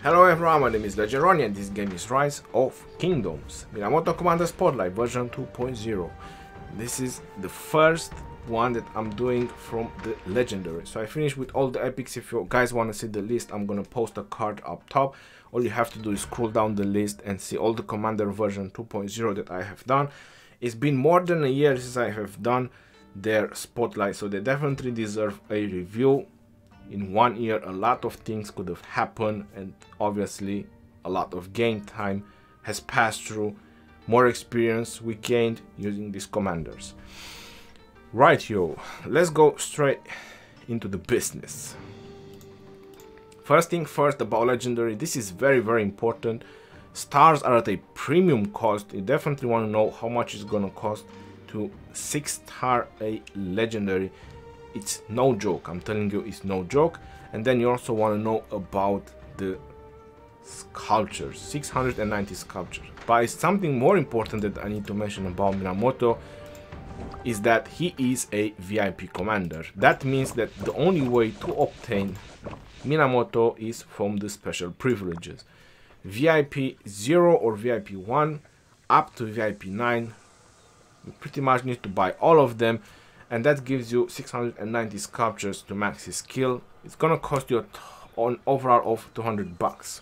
Hello everyone, my name is Legend Rhony and this game is Rise of Kingdoms, Minamoto Commander Spotlight version 2.0. This is the first one that I'm doing from the legendary. So I finished with all the epics. If you guys want to see the list, I'm gonna post a card up top. All you have to do is scroll down the list and see all the Commander version 2.0 that I have done. It's been more than a year since I have done their Spotlight, so they definitely deserve a review in one year a lot of things could have happened and obviously a lot of game time has passed through. More experience we gained using these commanders. Right yo let's go straight into the business. First thing first about legendary this is very very important. Stars are at a premium cost. You definitely want to know how much it's gonna cost to six star a legendary it's no joke. I'm telling you it's no joke. And then you also want to know about the sculptures 690 sculptures but something more important that i need to mention about minamoto is that he is a vip commander. That means that the only way to obtain minamoto is from the special privileges. Vip 0 or vip 1 up to vip 9 you pretty much need to buy all of them and that gives you 690 sculptures to max his skill. It's gonna cost you an overall of 200 bucks.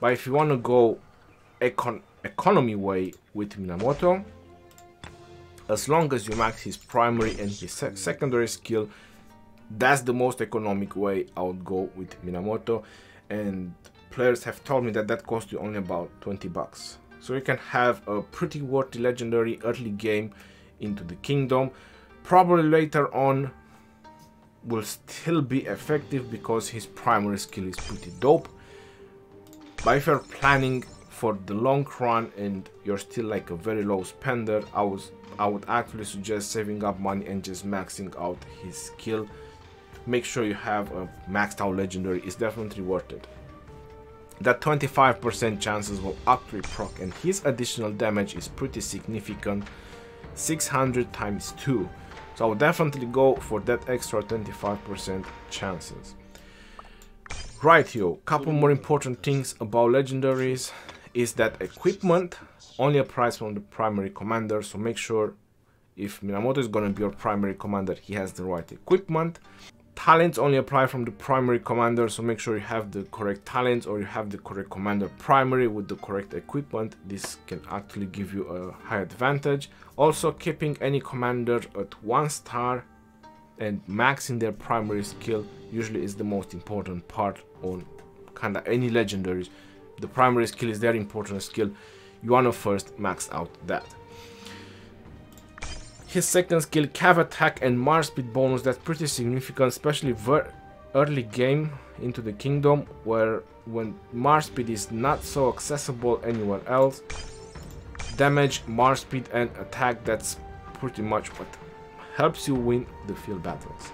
But if you want to go econ economy way with Minamoto as long as you max his primary and his sec secondary skill that's the most economic way I would go with Minamoto. And players have told me that that costs you only about 20 bucks. So you can have a pretty worthy legendary early game into the kingdom probably later on will still be effective because his primary skill is pretty dope. But if you're planning for the long run and you're still like a very low spender i was i would actually suggest saving up money and just maxing out his skill. Make sure you have a maxed out legendary. Is definitely worth it. That 25% chances will actually proc and his additional damage is pretty significant. 600 times 2 so I would definitely go for that extra 25% chances. Right yo, couple more important things about legendaries is that equipment only applies from the primary commander, so make sure if Minamoto is gonna be your primary commander, he has the right equipment. Talents only apply from the primary commander, so make sure you have the correct talents or you have the correct commander primary with the correct equipment. This can actually give you a high advantage. Also, keeping any commander at one star and maxing their primary skill usually is the most important part on kinda any legendaries. The primary skill is their important skill. You wanna first max out that. His second skill, Cav Attack and March Speed bonus, that's pretty significant, especially ver early game into the kingdom, where when March Speed is not so accessible anywhere else, damage, March Speed and attack, that's pretty much what helps you win the field battles.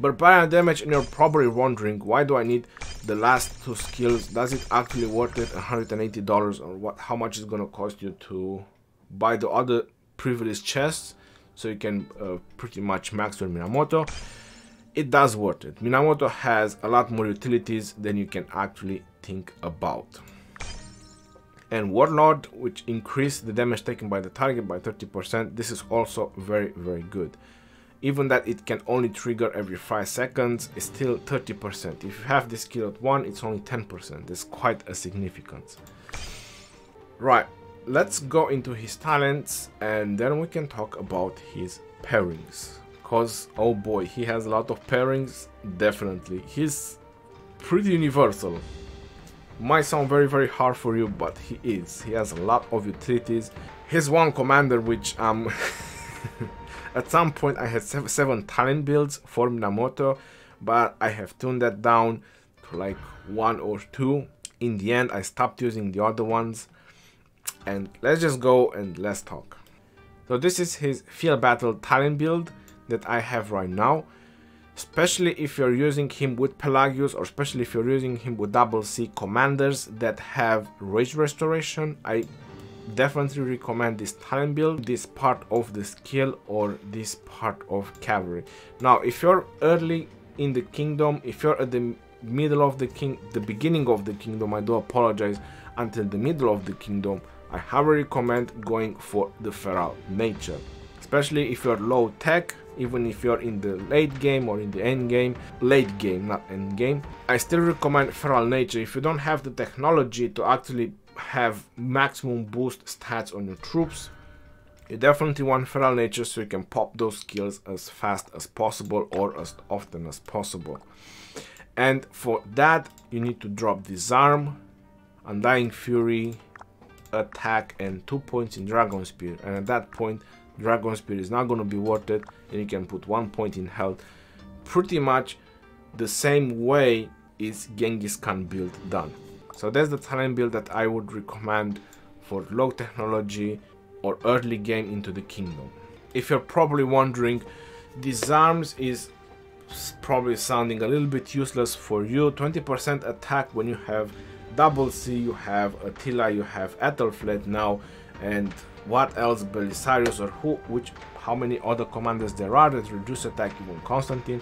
Barbarian damage and you're probably wondering why do I need the last two skills does it actually worth it $180 or what how much is gonna cost you to buy the other privileged chests so you can uh, pretty much max your Minamoto. It does worth it. Minamoto has a lot more utilities than you can actually think about. And Warlord which increase the damage taken by the target by 30% this is also very very good. Even that it can only trigger every 5 seconds is still 30% if you have this skill at 1 it's only 10% that's quite a significance. Right let's go into his talents and then we can talk about his pairings. Because oh boy he has a lot of pairings definitely. He's pretty universal. Might sound very very hard for you but he is. He has a lot of utilities. His one commander which um at some point i had seven talent builds for minamoto but i have tuned that down to like one or two. In the end i stopped using the other ones and let's just go and let's talk. So this is his field battle talent build that I have right now. Especially if you're using him with Pelagius or especially if you're using him with double C commanders that have rage restoration. I definitely recommend this talent build, this part of the skill or this part of cavalry. Now if you're early in the kingdom, if you're at the middle of the king, the beginning of the kingdom, I do apologize, until the middle of the kingdom, I highly recommend going for the feral nature. Especially if you're low tech, even if you're in the late game or in the end game, late game, not end game. I still recommend feral nature if you don't have the technology to actually have maximum boost stats on your troops. You definitely want feral nature so you can pop those skills as fast as possible or as often as possible. And for that, you need to drop Disarm, Undying Fury, Attack, and 2 points in Dragon Spear. And at that point, Dragon Spear is not going to be worth it, and you can put 1 point in health. Pretty much the same way is Genghis Khan build done. So that's the talent build that I would recommend for low technology or early game into the kingdom. If you're probably wondering, disarms is probably sounding a little bit useless for you. 20% attack when you have double C, you have Attila, you have Aethelflaed now, and what else Belisarius or who, which, how many other commanders there are that reduce attack, even Constantine.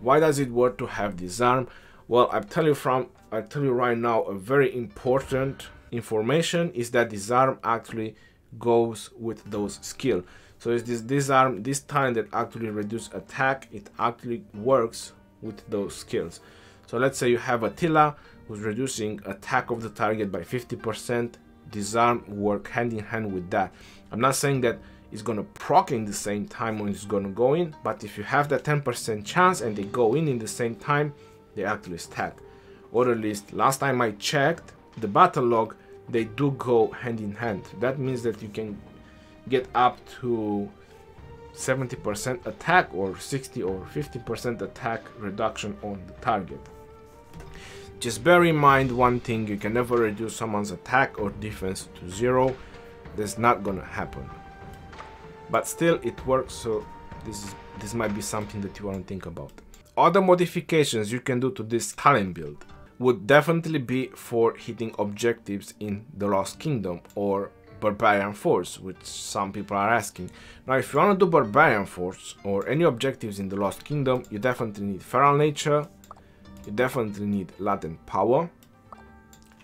Why does it work to have disarm? Well, I tell you from, I tell you right now, a very important information is that disarm actually goes with those skill. So it's this disarm, this time that actually reduce attack, it actually works with those skills. So let's say you have Attila who's reducing attack of the target by 50%, disarm work hand in hand with that. I'm not saying that it's gonna proc in the same time when it's gonna go in, but if you have that 10% chance and they go in in the same time, they actually stack. Or at least last time I checked the battle log, they do go hand in hand. That means that you can get up to 70% attack or 60 or 50% attack reduction on the target. Just bear in mind one thing, you can never reduce someone's attack or defense to zero. That's not gonna happen. But still it works, so this is this might be something that you want to think about. Other modifications you can do to this talent build would definitely be for hitting objectives in the Lost Kingdom or Barbarian Force, which some people are asking. Now, if you want to do Barbarian Force or any objectives in the Lost Kingdom, you definitely need Feral Nature, you definitely need Latent Power,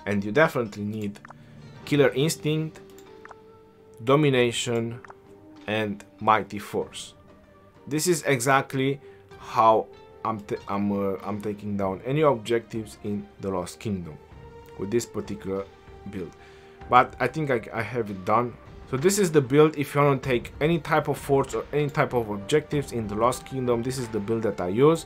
and you definitely need Killer Instinct, Domination, and Mighty Force. This is exactly how I'm, I'm, uh, I'm taking down any objectives in the Lost Kingdom with this particular build. But I think I, I have it done. So this is the build if you want to take any type of forts or any type of objectives in the Lost Kingdom. This is the build that I use.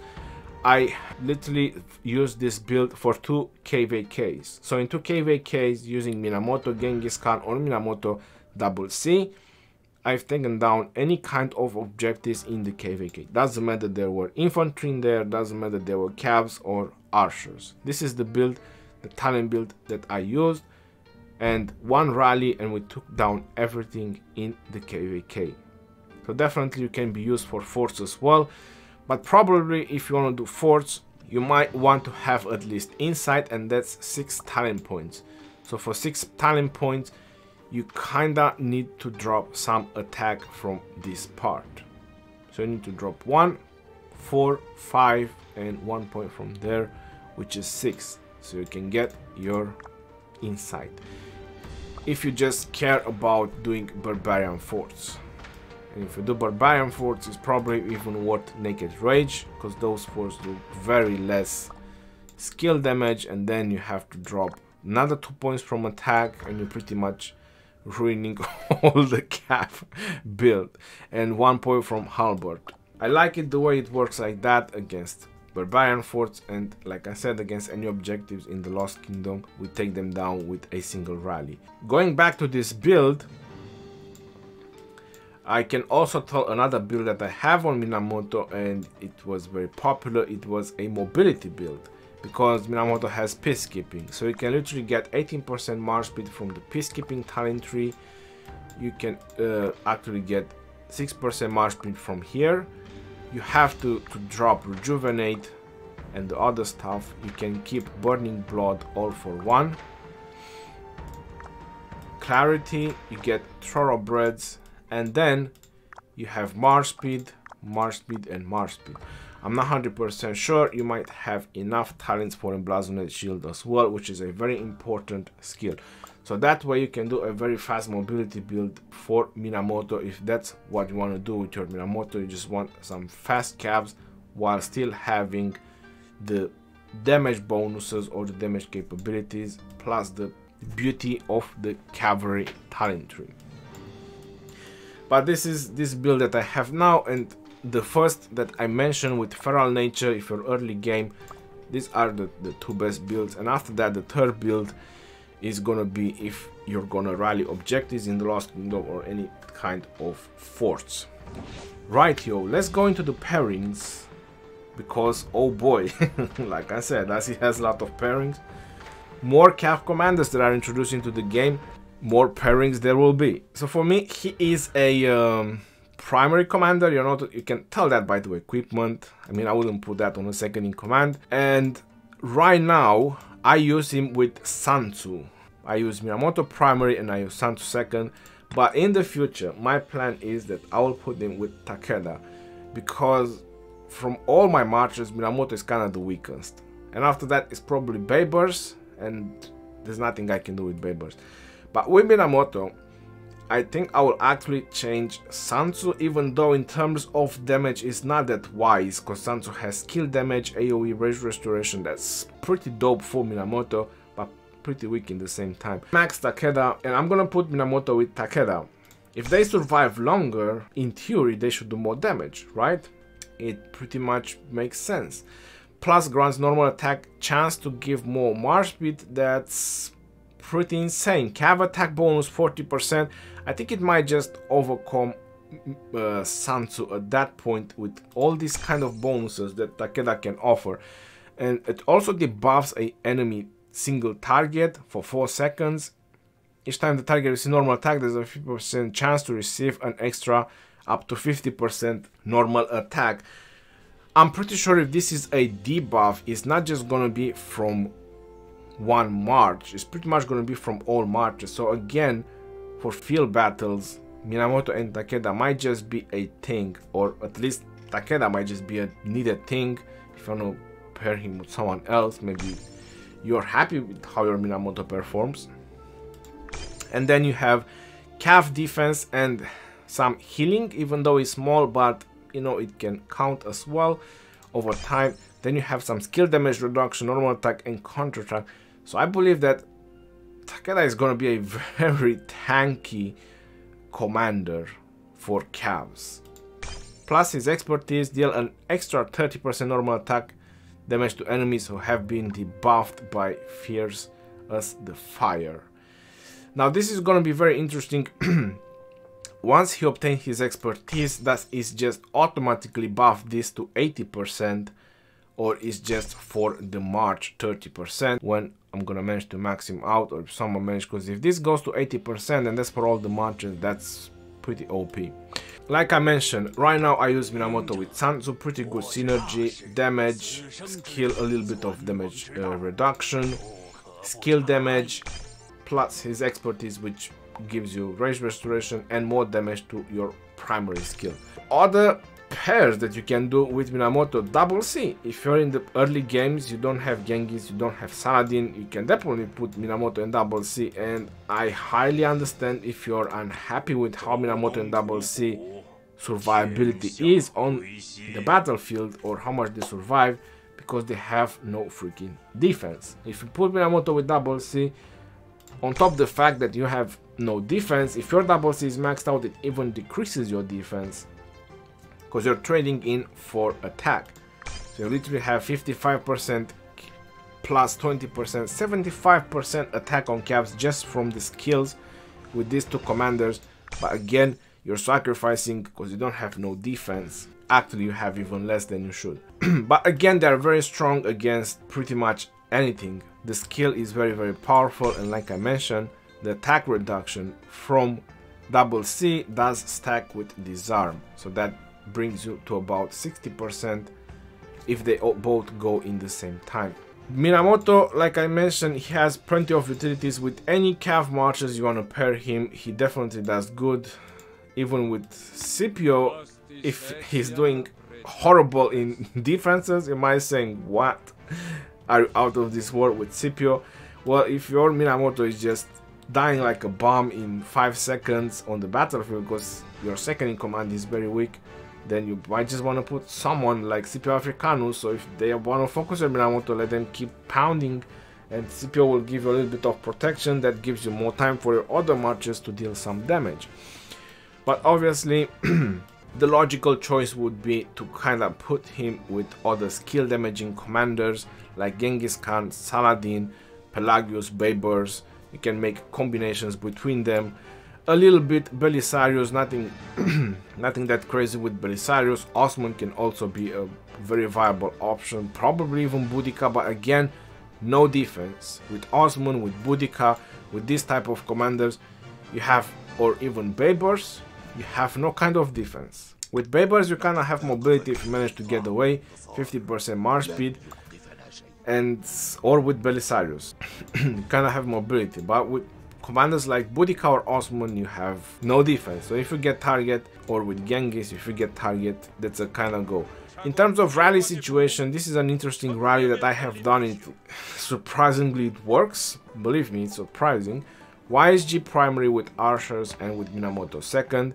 I literally used this build for two KVKs. So in two KVKs using Minamoto Genghis Khan or Minamoto Double C, I've taken down any kind of objectives in the KVK. Doesn't matter there were infantry in there, doesn't matter there were cavs or archers. This is the build, the talent build that I used and one rally and we took down everything in the KVK. So definitely you can be used for forts as well, but probably if you want to do forts, you might want to have at least insight and that's 6 talent points. So for 6 talent points, you kinda need to drop some attack from this part. So you need to drop one, four, five, and one point from there, which is six. So you can get your insight. If you just care about doing barbarian forts. And if you do barbarian forts, it's probably even worth naked rage, because those forts do very less skill damage, and then you have to drop another two points from attack, and you're pretty much ruining all the cap build. And one point from halberd i like it the way it works like that against barbarian forts and like i said against any objectives in the lost kingdom we take them down with a single rally. Going back to this build I can also tell another build that I have on Minamoto and it was very popular. It was a mobility build because Minamoto has peacekeeping. So you can literally get 18% march speed from the peacekeeping talent tree. You can uh, actually get 6% march speed from here. You have to, to drop rejuvenate and the other stuff. You can keep burning blood all for one. Clarity, you get thoroughbreds and then you have march speed, march speed and march speed. I'm not 100% sure. You might have enough talents for Emblazoned Shield as well, which is a very important skill. So that way you can do a very fast mobility build for Minamoto if that's what you want to do with your Minamoto. You just want some fast cavs while still having the damage bonuses or the damage capabilities plus the beauty of the cavalry talent tree. But this is this build that I have now and the first that I mentioned with Feral Nature, if you're early game, these are the, the two best builds. And after that, the third build is gonna be if you're gonna rally objectives in the Lost Kingdom or any kind of forts. Right, yo, let's go into the pairings because, oh boy, like I said, as he has a lot of pairings, more cav commanders that are introduced into the game, more pairings there will be. So for me, he is a um, primary commander. You know, you can tell that by the equipment. I mean, I wouldn't put that on a second in command. And right now, I use him with Sun Tzu. I use Minamoto primary and I use Sun Tzu second. But in the future, my plan is that I will put him with Takeda because from all my marches, Minamoto is kind of the weakest. And after that, it's probably Baybars, and there's nothing I can do with Baybars. But with Minamoto, I think I will actually change Sun Tzu even though in terms of damage it's not that wise because Sun Tzu has skill damage, AoE rage restoration that's pretty dope for Minamoto but pretty weak in the same time. Max Takeda and I'm gonna put Minamoto with Takeda. If they survive longer, in theory they should do more damage, right? It pretty much makes sense. Plus grants normal attack chance to give more march speed that's pretty insane. Cav attack bonus 40%. I think it might just overcome uh, Sun Tzu at that point with all these kind of bonuses that Takeda can offer. And it also debuffs a enemy single target for 4 seconds. Each time the target receives normal attack, there's a 50% chance to receive an extra up to 50% normal attack. I'm pretty sure if this is a debuff, it's not just gonna be from one march. It's pretty much gonna be from all marches. So again, for field battles, Minamoto and Takeda might just be a thing, or at least Takeda might just be a needed thing. If you want to pair him with someone else, maybe you're happy with how your Minamoto performs. And then you have cav defense and some healing, even though it's small, but you know it can count as well over time. Then you have some skill damage reduction, normal attack, and counter attack. So I believe that Takeda is going to be a very tanky commander for Cavs. Plus his expertise deal an extra 30% normal attack damage to enemies who have been debuffed by Fierce as the Fire. Now this is going to be very interesting. Once he obtains his expertise, that is just automatically buff this to 80% or is just for the March 30% when I'm gonna manage to max him out or if someone manage because if this goes to 80% and that's for all the marches that's pretty OP. Like I mentioned, right now I use Minamoto with Sun Tzu, pretty good synergy, damage, skill, a little bit of damage uh, reduction, skill damage, plus his expertise which gives you rage restoration and more damage to your primary skill. Other pairs that you can do with Minamoto double C. If you're in the early games, you don't have Genghis, you don't have Saladin, you can definitely put Minamoto in double C and I highly understand if you're unhappy with how Minamoto in double C survivability is on the battlefield or how much they survive because they have no freaking defense. If you put Minamoto with double C, on top of the fact that you have no defense, if your double C is maxed out, it even decreases your defense because you're trading in for attack. So you literally have 55% plus 20%, 75% attack on caps just from the skills with these two commanders. But again, you're sacrificing because you don't have no defense. Actually, you have even less than you should. but again, they're very strong against pretty much anything. The skill is very, very powerful. And like I mentioned, the attack reduction from double C does stack with disarm. So that brings you to about 60% if they both go in the same time. Minamoto, like I mentioned, he has plenty of utilities with any cav marches you want to pair him. He definitely does good. Even with Scipio, if he's doing horrible in defenses, you might saying, what? Are you out of this world with Scipio? Well, if your Minamoto is just dying like a bomb in 5 seconds on the battlefield because your second in command is very weak, then you might just want to put someone like Scipio Africanus, so if they want to focus on Minamoto, let them keep pounding and Scipio will give you a little bit of protection that gives you more time for your other marches to deal some damage. But obviously, the logical choice would be to kind of put him with other skill damaging commanders like Genghis Khan, Saladin, Pelagius, Baybars. You can make combinations between them. A little bit Belisarius, nothing, nothing that crazy with Belisarius. Osman can also be a very viable option, probably even Boudica, but again, no defense. With Osman, with Boudica, with this type of commanders, you have, or even Baybars, you have no kind of defense. With Baybars, you kind of have mobility if you manage to get away, 50% march speed, and or with Belisarius, you kind of have mobility. But with commanders like Boudica or Osman, you have no defense. So if you get target, or with Genghis, if you get target, that's a kind of go. In terms of rally situation, this is an interesting rally that I have done it. Surprisingly, it works. Believe me, it's surprising. YSG primary with archers and with Minamoto second.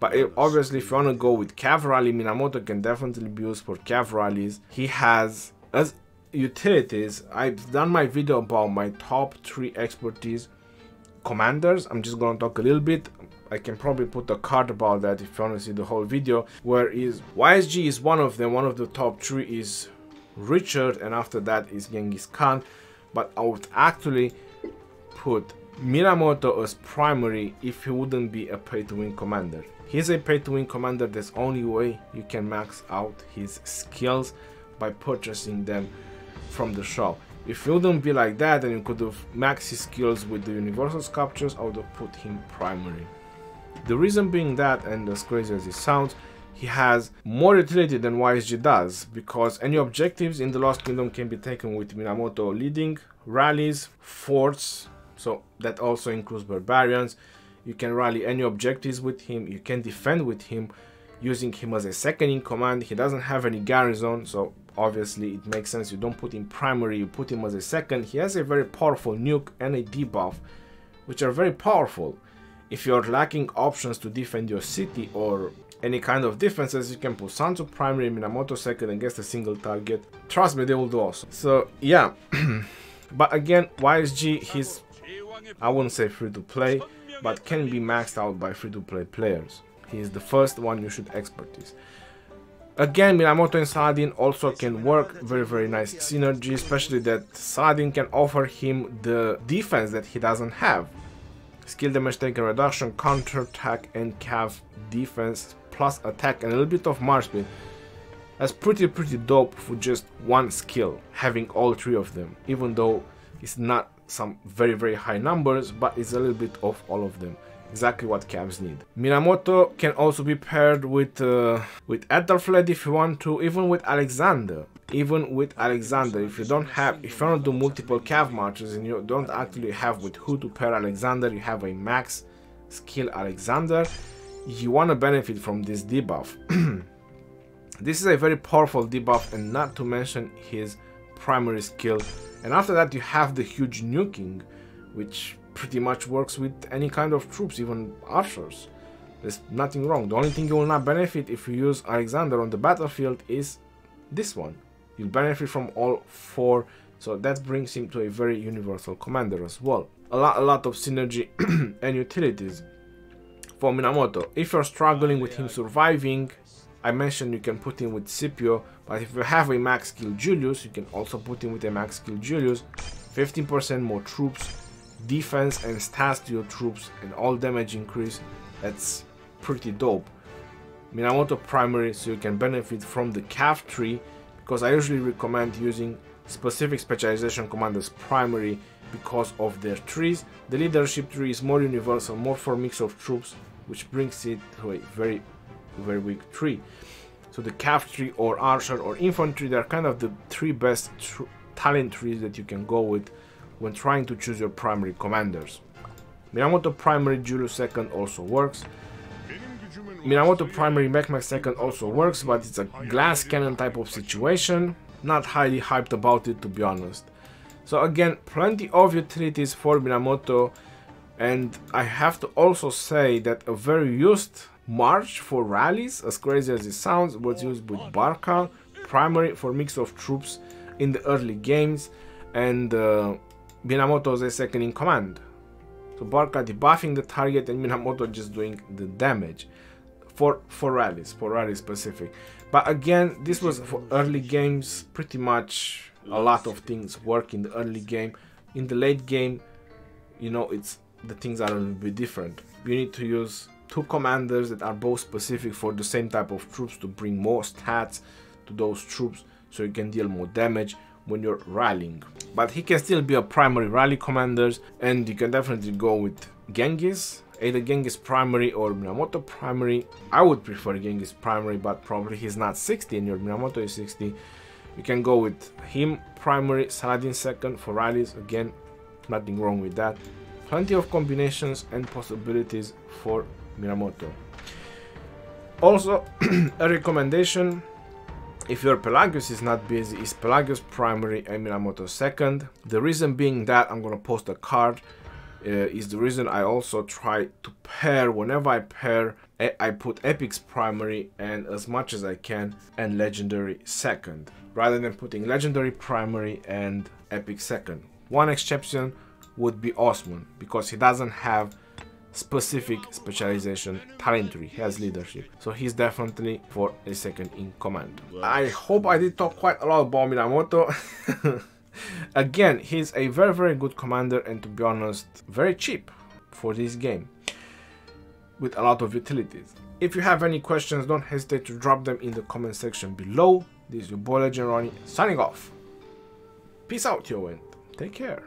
But it, obviously, if you want to go with cav rally, Minamoto can definitely be used for cav rallies. He has as utilities. I've done my video about my top three expertise commanders. I'm just gonna talk a little bit. I can probably put a card about that if you want to see the whole video. Where is YSG is one of them. One of the top three is Richard, and after that is Genghis Khan. But I would actually put Minamoto as primary if he wouldn't be a pay-to-win commander. He's a pay-to-win commander. That's only way you can max out his skills by purchasing them from the shop. If you wouldn't be like that, then you could have maxed his skills with the universal sculptures, I would have put him primary. The reason being that, and as crazy as it sounds, he has more utility than YSG does, because any objectives in the Lost Kingdom can be taken with Minamoto leading, rallies, forts, so that also includes barbarians. You can rally any objectives with him, you can defend with him, using him as a second in command. He doesn't have any garrison, so obviously it makes sense you don't put him primary, you put him as a second. He has a very powerful nuke and a debuff, which are very powerful. If you're lacking options to defend your city or any kind of defenses, you can put Sun Tzu primary, Minamoto second against a single target. Trust me, they will do awesome. So yeah, but again, YSG, he's, I wouldn't say free to play, but can be maxed out by free to play players. He is the first one you should expertise. Again, Minamoto and Saladin also can work very very nice synergy, especially that Saladin can offer him the defense that he doesn't have. Skill damage taken reduction, counter attack and cav defense plus attack and a little bit of march speed. That's pretty pretty dope for just one skill, having all three of them, even though it's not some very very high numbers, but it's a little bit of all of them exactly what Cavs need. Minamoto can also be paired with uh, with Aethelflaed if you want to, even with Alexander. Even with Alexander, if you don't have, if you to do multiple Cav marches and you don't actually have with who to pair Alexander, you have a max skill Alexander, you want to benefit from this debuff. this is a very powerful debuff and not to mention his primary skill. And after that you have the huge nuking, which pretty much works with any kind of troops, even archers. There's nothing wrong. The only thing you will not benefit if you use Alexander on the battlefield is this one. You'll benefit from all four, so that brings him to a very universal commander as well. A lot, a lot of synergy and utilities for Minamoto. If you're struggling with him surviving, I mentioned you can put him with Scipio, but if you have a max skill Julius, you can also put him with a max skill Julius. 15% more troops, defense and stats to your troops and all damage increase that's pretty dope. Minamoto primary so you can benefit from the cav tree because I usually recommend using specific specialization commanders primary because of their trees. The leadership tree is more universal more for mix of troops which brings it to a very very weak tree. So the cav tree or archer or infantry they're kind of the three best tr talent trees that you can go with when trying to choose your primary commanders. Minamoto primary Julius second also works. Minamoto primary Mehmed second also works, but it's a glass cannon type of situation. Not highly hyped about it to be honest. So again, plenty of utilities for Minamoto and I have to also say that a very used March for rallies, as crazy as it sounds, was used with Barkal, primary for mix of troops in the early games and uh, Minamoto as a second in command. So Barca debuffing the target and Minamoto just doing the damage for for rallies, for rally specific. But again, this was for early games. Pretty much a lot of things work in the early game. In the late game, you know, it's the things are a little bit different. You need to use two commanders that are both specific for the same type of troops to bring more stats to those troops so you can deal more damage when you're rallying. But he can still be a primary rally commander and you can definitely go with Genghis, either Genghis primary or Minamoto primary. I would prefer Genghis primary but probably he's not 60 and your Minamoto is 60. You can go with him primary, Saladin second for rallies, again nothing wrong with that. Plenty of combinations and possibilities for Minamoto. Also, a recommendation if your Pelagius is not busy, is Pelagius primary and Minamoto second. The reason being that I'm gonna post a card uh, is the reason I also try to pair, whenever I pair, I put Epics primary and as much as I can and Legendary second, rather than putting Legendary primary and Epic second. One exception would be Osman, because he doesn't have specific specialization. Talentry he has leadership. So he's definitely for a second in command. I hope i did talk quite a lot about minamoto. Again he's a very very good commander and to be honest very cheap for this game. With a lot of utilities. If you have any questions don't hesitate to drop them in the comment section below. This is your boy Legend Rhony signing off. Peace out yo and take care